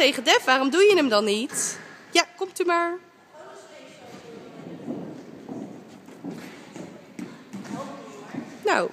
tegen Def, waarom doe je hem dan niet? Ja, komt u maar. Nou,